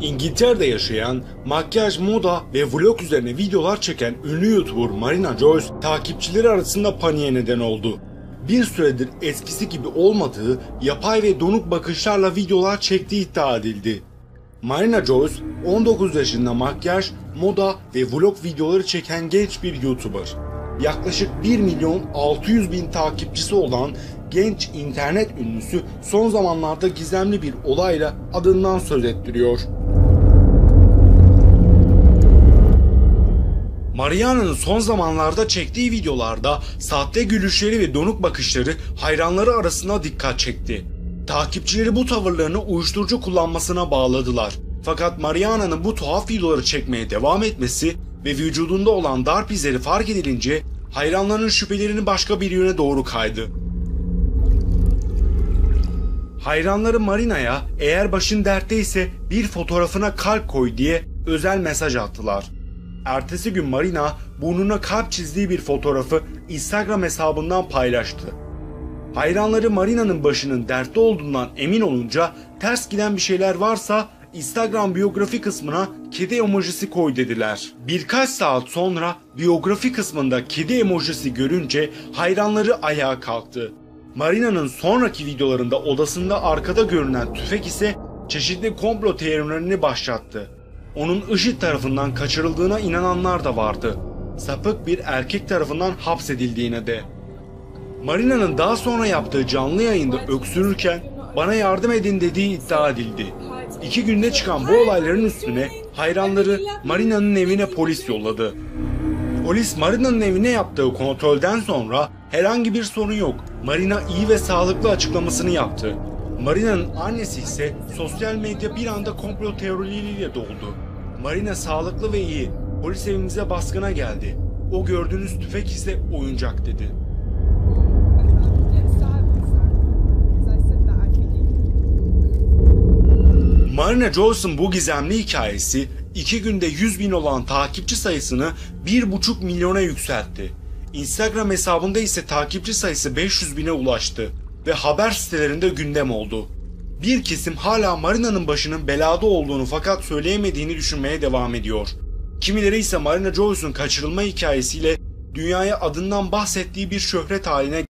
İngiltere'de yaşayan, makyaj, moda ve vlog üzerine videolar çeken ünlü YouTuber Marina Joyce takipçileri arasında paniğe neden oldu. Bir süredir eskisi gibi olmadığı yapay ve donuk bakışlarla videolar çektiği iddia edildi. Marina Joyce 19 yaşında makyaj, moda ve vlog videoları çeken genç bir YouTuber. Yaklaşık 1 milyon 600 bin takipçisi olan genç internet ünlüsü son zamanlarda gizemli bir olayla adından söz ettiriyor. Mariana'nın son zamanlarda çektiği videolarda sahte gülüşleri ve donuk bakışları hayranları arasında dikkat çekti. Takipçileri bu tavırlarını uyuşturucu kullanmasına bağladılar. Fakat Mariana'nın bu tuhaf videoları çekmeye devam etmesi ve vücudunda olan darp izleri fark edilince hayranlarının şüphelerini başka bir yöne doğru kaydı. Hayranları Marina'ya eğer başın dertteyse bir fotoğrafına kalp koy diye özel mesaj attılar. Ertesi gün Marina burnuna kalp çizdiği bir fotoğrafı Instagram hesabından paylaştı. Hayranları Marina'nın başının dertte olduğundan emin olunca ters giden bir şeyler varsa Instagram biyografi kısmına kedi emojisi koy dediler. Birkaç saat sonra biyografi kısmında kedi emojisi görünce hayranları ayağa kalktı. Marina'nın sonraki videolarında odasında arkada görünen tüfek ise çeşitli komplo teorilerini başlattı. Onun IŞİD tarafından kaçırıldığına inananlar da vardı. Sapık bir erkek tarafından hapsedildiğine de. Marina'nın daha sonra yaptığı canlı yayında öksürürken bana yardım edin dediği iddia edildi. İki günde çıkan bu olayların üstüne hayranları Marina'nın evine polis yolladı. Polis Marina'nın evine yaptığı kontrolden sonra herhangi bir sorun yok. Marina iyi ve sağlıklı açıklamasını yaptı. Marina'nın annesi ise sosyal medya bir anda komplo teorileriyle doldu. Marina sağlıklı ve iyi. Polis evimize baskına geldi. O gördüğünüz tüfek ise oyuncak dedi. Marina Joyce'ın bu gizemli hikayesi iki günde 100 bin olan takipçi sayısını 1,5 milyona yükseltti. Instagram hesabında ise takipçi sayısı 500 bine ulaştı ve haber sitelerinde gündem oldu. Bir kesim hala Marina'nın başının belada olduğunu fakat söyleyemediğini düşünmeye devam ediyor. Kimileri ise Marina Joyce'un kaçırılma hikayesiyle dünyaya adından bahsettiği bir şöhret haline